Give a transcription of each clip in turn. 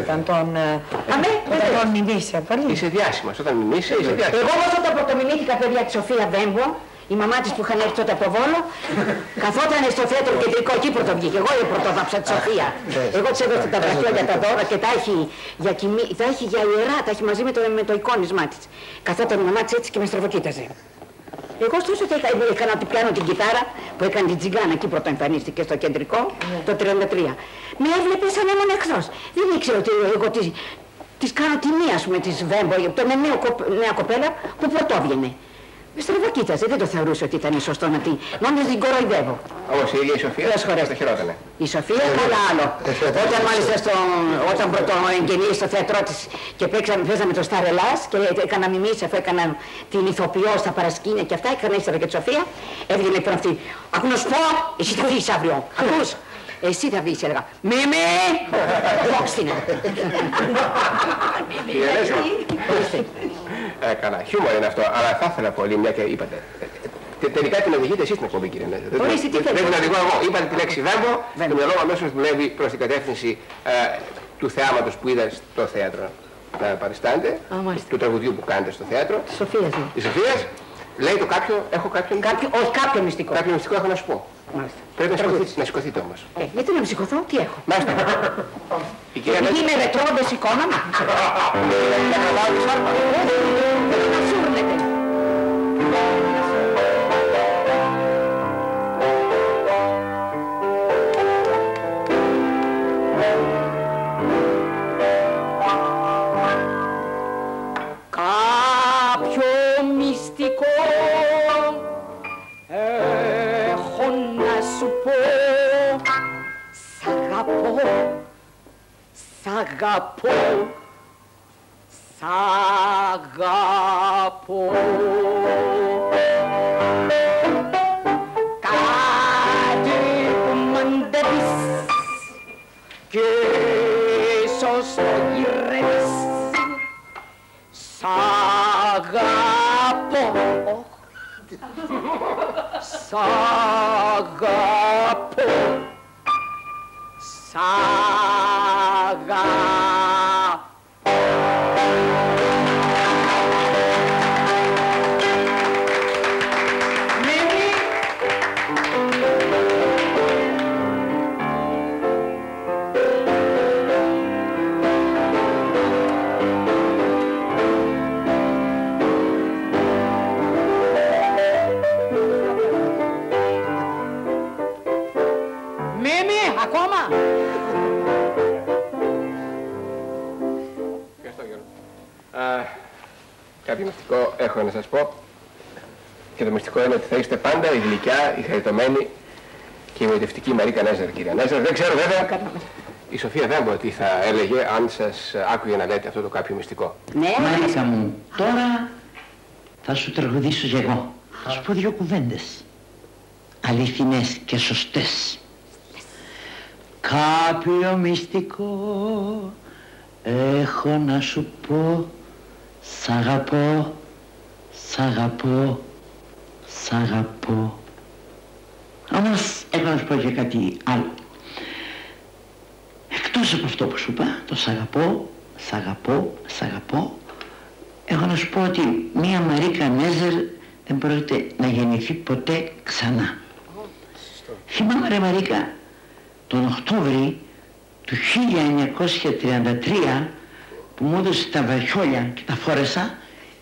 Όταν τον, ε, Αμέ, όταν βεβαίως. τον μιμήσει, πολύ. Είσαι διάσημα. Όταν μιμήσει, είσαι διάσημα. Εγώ όμως όταν πρωτομηνήθηκα παιδιά τη Σοφία Βέμπο, η μαμά της που είχαν έρθει τότε από το Βόλο, καθόταν στο θέατρο κεντρικό, εκεί πρωτοβγήκε. Εγώ η πρωτοβάψα της Σοφία. Εγώ της έδωσα τα βραχιά για τα δώρα και τα έχει για, κοιμή, τα έχει για ιερά, τα έχει μαζί με το, με το εικόνισμά της. Καθόταν η μαμά της έτσι και με στραβοκοίταζε. Εγώ ωστόσο θα έκανα, έκανα ότι πιάνω την κιθάρα που έκανε την τζιγκάνα εκεί πρώτο εμφανίστηκε στο κεντρικό το 33. Με έβλεπε σαν να ήμουν εχθρός. Δεν ήξερα ότι εγώ της, της κάνω τιμή ας πούμε της Βέμπο, το με νέο, κοπ- νέα κοπέλα που πρωτόβγαινε. Με στραβοκοίταζε, δεν το θεωρούσε ότι ήταν σωστό να την... Νόμιζε την κοροϊδεύω. Όμως η ίδια η Σοφία Δεν σχολιάζεται. τα χειρότερα. Η Σοφία καλά άλλο. Όταν μάλιστα στο, όταν πρωτοεγγενεί στο θέατρό της και παίξαμε, παίζαμε το Star Ελλάς και έκανα μιμήσεις αφού έκανα την ηθοποιό στα παρασκήνια και αυτά, έκανα ύστερα και τη Σοφία, έβγαινε πριν αυτή. Ακού να σου πω, εσύ θα βγεις αύριο. Ακούς. Εσύ θα βγεις, έλεγα. Μίμη! Δόξ την. Η Ελέζα. Ε, καλά, χιούμορ είναι αυτό, αλλά θα ήθελα πολύ, μια και είπατε. ε, τε- Τελικά την οδηγείτε εσείς την εκπομπή, κύριε Νέζα. Ορίστε, τι θέλετε. Δεν την οδηγώ εγώ. Είπατε τη λέξη βέμπο, το Βέμπο. μυαλό μου αμέσως δουλεύει προς την κατεύθυνση ε, του θεάματος που είδα στο θέατρο να παριστάνετε, Α, μάλιστα. του τραγουδιού που κάνετε στο θέατρο, Της Σοφίας ναι. της Σοφίας. Λέει το κάποιο, έχω κάποιον, Κάποιο, όχι, κάποιο μυστικό. κάποιο μυστικό έχω να σου πω. Μάλιστα. Πρέπει να Τραγούδι. σηκωθείτε, να σηκωθείτε όμως. Ε, γιατί να ψυχωθώ, τι έχω; Μάλιστα. Η κυρία Επειδή Νέζα. είμαι ρετρό, δεν σηκώνομαι. Να κρατάω τη σάρπα. Να σούρνετε. Κάποιο μυστικό αγαπώ, σ' αγαπώ. Σ' αγαπώ. Κάτι που μαντεύεις και ίσως το γυρεύεις. Σ' αγαπώ. Σ' αγαπώ Σ' Μίμη, ακόμα. Ευχαριστώ Γιώργο. Α, κάποιο μυστικό έχω να σας πω. Και το μυστικό είναι ότι θα είστε πάντα η γλυκιά, η χαριτωμένη και η βοητευτική Μαρίκα Νέζερ, κυρία Νέζερ. Δεν ξέρω βέβαια η Σοφία Βέμπο τι θα έλεγε αν σας άκουγε να λέτε αυτό το κάποιο μυστικό; Ναι, Μάρικα μου, τώρα θα σου τραγουδήσω κι εγώ. Θα σου πω δύο κουβέντες. Αληθινές και σωστές. Κάποιο μυστικό έχω να σου πω. Σ' αγαπώ, σ' αγαπώ, σ' αγαπώ. Όμως έχω να σου πω και κάτι άλλο. Εκτός από αυτό που σου είπα, το σ' αγαπώ, σ' αγαπώ, σ' αγαπώ Έχω να σου πω ότι μία Μαρίκα Νέζερ δεν πρόκειται να γεννηθεί ποτέ ξανά. Θυμάμαι ρε Μαρίκα, τον Οκτώβρη του 1933 που μου έδωσε τα βαρχιόλια και τα φόρεσα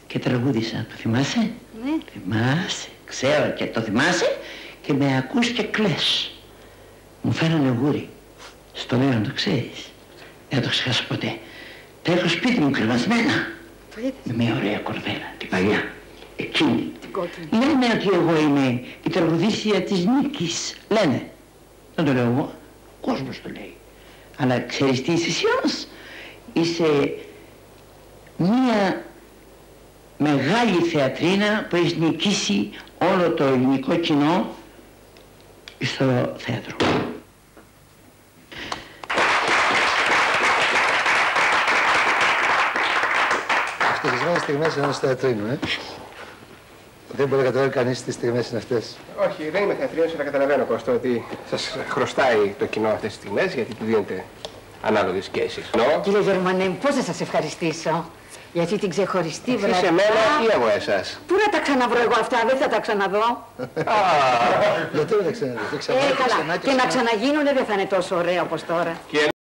και τραγούδισα. Το θυμάσαι; Ναι. Θυμάσαι, ξέρω και το θυμάσαι και με ακούς και κλαις. Μου φέρανε γούρι. Στο λέω να το ξέρεις. Δεν το ξεχάσω ποτέ. Τα έχω σπίτι μου κρεβασμένα. Το είδες. Με μια ωραία κορδέλα, την παλιά. Εκείνη. Την κόκκινη. Λένε ότι εγώ είμαι η τραγουδίστρια της Νίκης. Λένε. Δεν το λέω εγώ. Ο κόσμος το λέει. Αλλά ξέρεις τι είσαι εσύ όμως. Είσαι μία μεγάλη θεατρίνα που έχεις νικήσει όλο το ελληνικό κοινό στο θέατρο. Ευτυχισμένε στιγμές ενός θεατρίνου, ε. Δεν μπορεί να καταλάβει κανείς τις στιγμές είναι αυτές. Όχι, δεν είμαι θεατρίνος, αλλά καταλαβαίνω Κώστα ότι σας χρωστάει το κοινό αυτές τις στιγμές γιατί του δίνετε ανάλογες σχέσεις. Νο, Κύριε Γερμανέ, πώς να σας ευχαριστήσω; Για αυτή την ξεχωριστή βραδιά. εσείς εμένα ή εγώ εσάς; Πού να τα ξαναβρω εγώ αυτά, δεν θα τα ξαναδώ. Γιατί δεν τα ξαναδείς, δεν Ε, ξαναδείς, καλά. ξανά Και να ξανά. ξαναγίνουνε δεν θα είναι τόσο ωραίο όπως τώρα. Και